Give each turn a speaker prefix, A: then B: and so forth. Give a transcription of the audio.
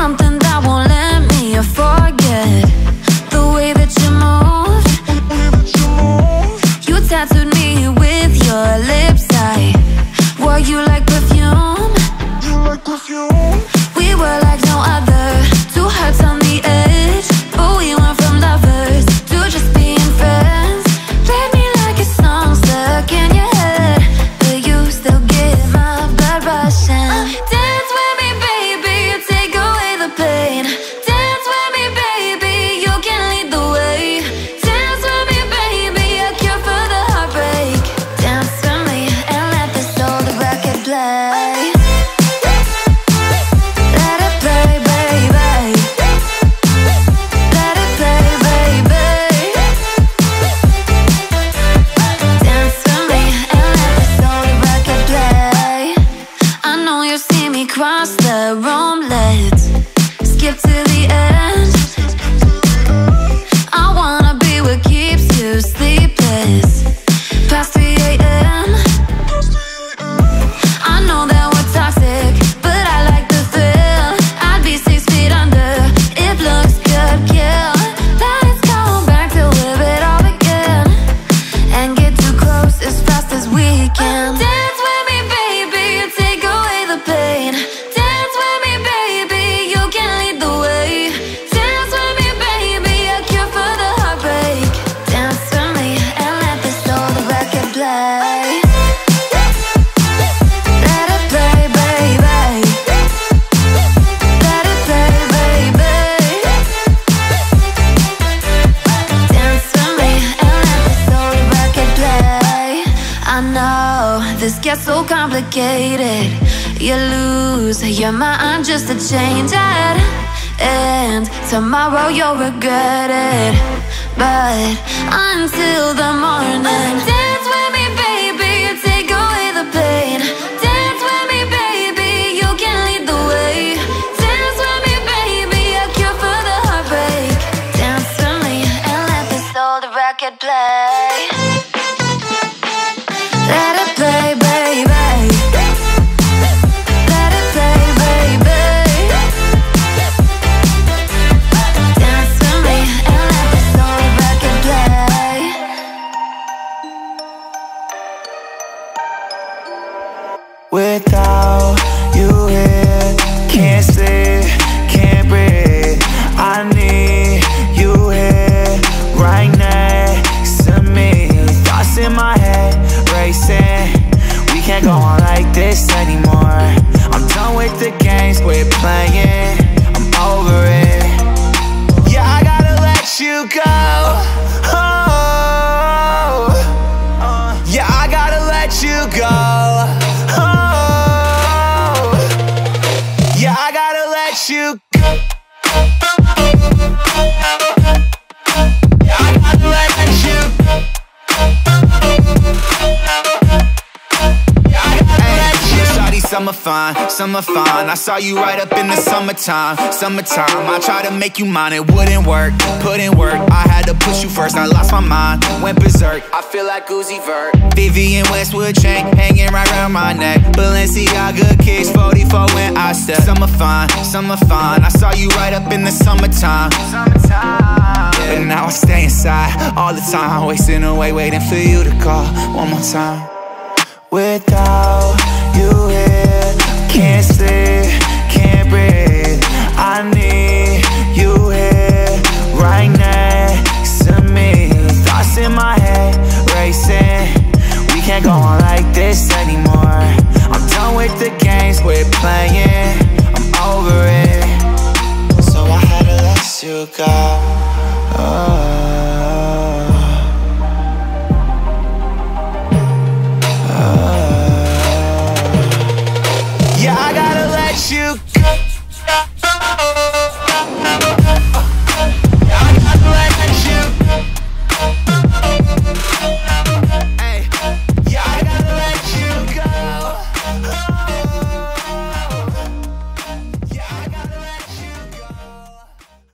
A: something that won't let me forget The way that you move. You tattooed me with your lips gets so complicated. You lose your mind just to change it. And tomorrow you'll regret it. But until the morning, dance with me, baby. Take away the pain. Dance with me, baby. You can lead the way. Dance with me, baby. A cure for the heartbreak. Dance with me and let this old record play.
B: Without you here, can't sleep, can't breathe. I need you here, right next to me. Thoughts in my head racing. We can't go on like this anymore. I'm done with the games, we're playing. I'm over it. Yeah, I gotta let you go. Let you go. Summer fine, summer fine. I saw you right up in the summertime, summertime. I tried to make you mine, it wouldn't work. Put in work, I had to push you first. I lost my mind, went berserk. I feel like Uzi Vert. Vivienne Westwood chain hanging right around my neck. Balenciaga kicks 44 when I step. Summer fine, summer fine. I saw you right up in the summertime. Summertime. But now I stay inside all the time, wasting away, waiting for you to call one more time. Without you can't sleep,